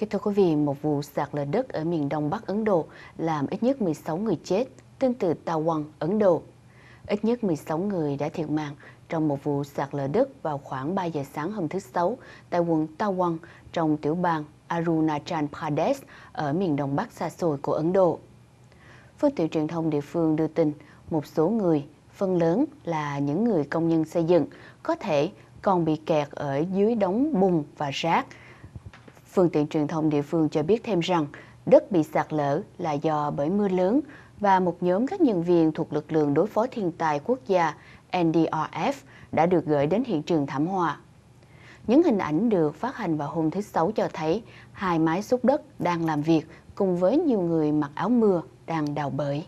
Kính thưa quý vị, một vụ sạt lở đất ở miền đông bắc Ấn Độ làm ít nhất 16 người chết, tương tự Tawang, Ấn Độ. Ít nhất 16 người đã thiệt mạng trong một vụ sạt lở đất vào khoảng 3 giờ sáng hôm thứ Sáu tại quận Tawang trong tiểu bang Arunachal Pradesh ở miền đông bắc xa xôi của Ấn Độ. Phương tiện truyền thông địa phương đưa tin một số người, phần lớn là những người công nhân xây dựng, có thể còn bị kẹt ở dưới đống bùn và rác Phương tiện truyền thông địa phương cho biết thêm rằng, đất bị sạt lở là do bởi mưa lớn và một nhóm các nhân viên thuộc lực lượng đối phó thiên tai quốc gia NDRF đã được gửi đến hiện trường thảm họa. Những hình ảnh được phát hành vào hôm thứ Sáu cho thấy hai máy xúc đất đang làm việc cùng với nhiều người mặc áo mưa đang đào bới.